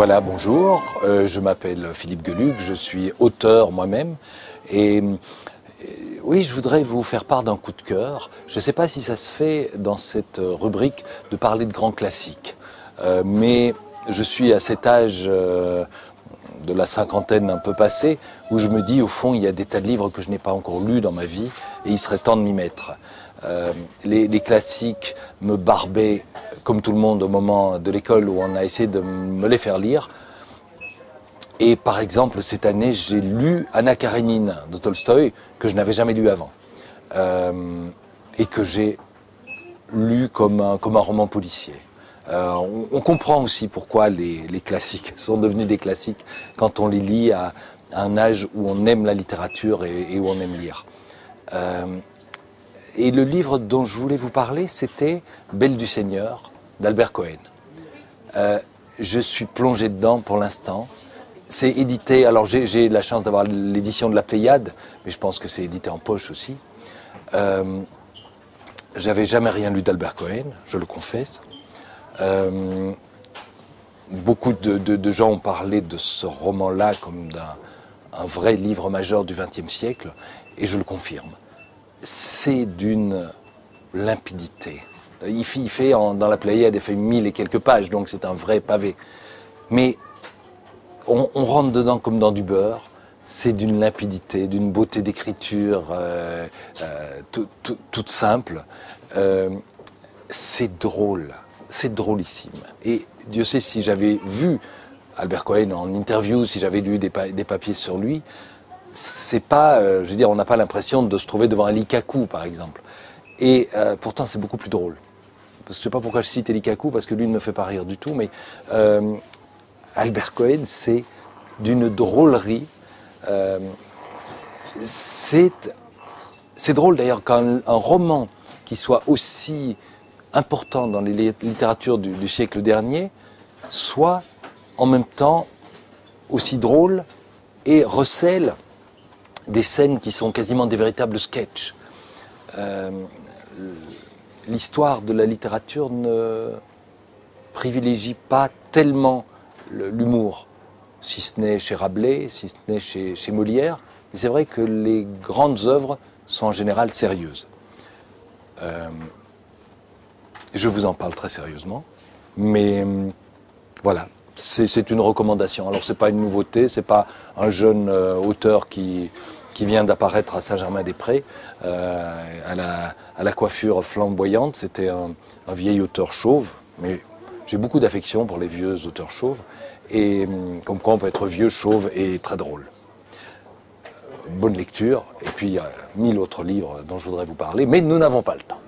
Voilà, bonjour. Euh, je m'appelle Philippe Geluc, je suis auteur moi-même. Et euh, oui, je voudrais vous faire part d'un coup de cœur. Je ne sais pas si ça se fait dans cette rubrique de parler de grands classiques. Euh, mais je suis à cet âge de la cinquantaine un peu passée où je me dis, au fond, il y a des tas de livres que je n'ai pas encore lus dans ma vie et il serait temps de m'y mettre. les, les, classiques me barbaient comme tout le monde au moment de l'école où on a essayé de me les faire lire. Et par exemple, cette année, j'ai lu Anna Karenine de Tolstoï, que je n'avais jamais lu avant. Euh, et que j'ai lu comme un, comme un roman policier. Euh, on, comprend aussi pourquoi les, classiques sont devenus des classiques quand on les lit à, un âge où on aime la littérature et, où on aime lire. Euh, et le livre dont je voulais vous parler, c'était Belle du Seigneur d'Albert Cohen. Euh, je suis plongé dedans pour l'instant. C'est édité, alors j'ai la chance d'avoir l'édition de la Pléiade, mais je pense que c'est édité en poche aussi. Euh, J'avais jamais rien lu d'Albert Cohen, je le confesse. Euh, beaucoup de, gens ont parlé de ce roman-là comme d'un un vrai livre majeur du XXe siècle, et je le confirme c'est d'une limpidité. Il fait, dans la Pléiade, il fait mille et quelques pages, donc c'est un vrai pavé. Mais on, rentre dedans comme dans du beurre. C'est d'une limpidité, d'une beauté d'écriture euh, euh, toute simple. Euh, c'est drôle, c'est drôlissime. Et Dieu sait si j'avais vu Albert Cohen en interview, si j'avais lu des papiers sur lui, c'est pas, euh, je veux dire, on n'a pas l'impression de se trouver devant un Likaku, par exemple. Et euh, pourtant, c'est beaucoup plus drôle. Je ne sais pas pourquoi je cite Likaku, parce que lui ne me fait pas rire du tout, mais euh, Albert Cohen, c'est d'une drôlerie. c'est drôle d'ailleurs qu'un un roman qui soit aussi important dans les littératures du, du siècle dernier soit en même temps aussi drôle et recèle des scènes qui sont quasiment des véritables sketchs. Euh, l'histoire de la littérature ne privilégie pas tellement l'humour, si ce n'est chez Rabelais, si ce n'est chez, Molière, mais c'est vrai que les grandes œuvres sont en général sérieuses. Euh, je vous en parle très sérieusement, mais voilà, c'est une recommandation. Alors c'est pas une nouveauté, c'est pas un jeune euh, auteur qui, qui vient d'apparaître à Saint-Germain-des-Prés, euh, à, la, coiffure flamboyante. C'était un, vieil auteur chauve, mais j'ai beaucoup d'affection pour les vieux auteurs chauves. Et hum, comme quoi on peut être vieux, chauve et très drôle. Bonne lecture, et puis il y a mille autres livres dont je voudrais vous parler, mais nous n'avons pas le temps.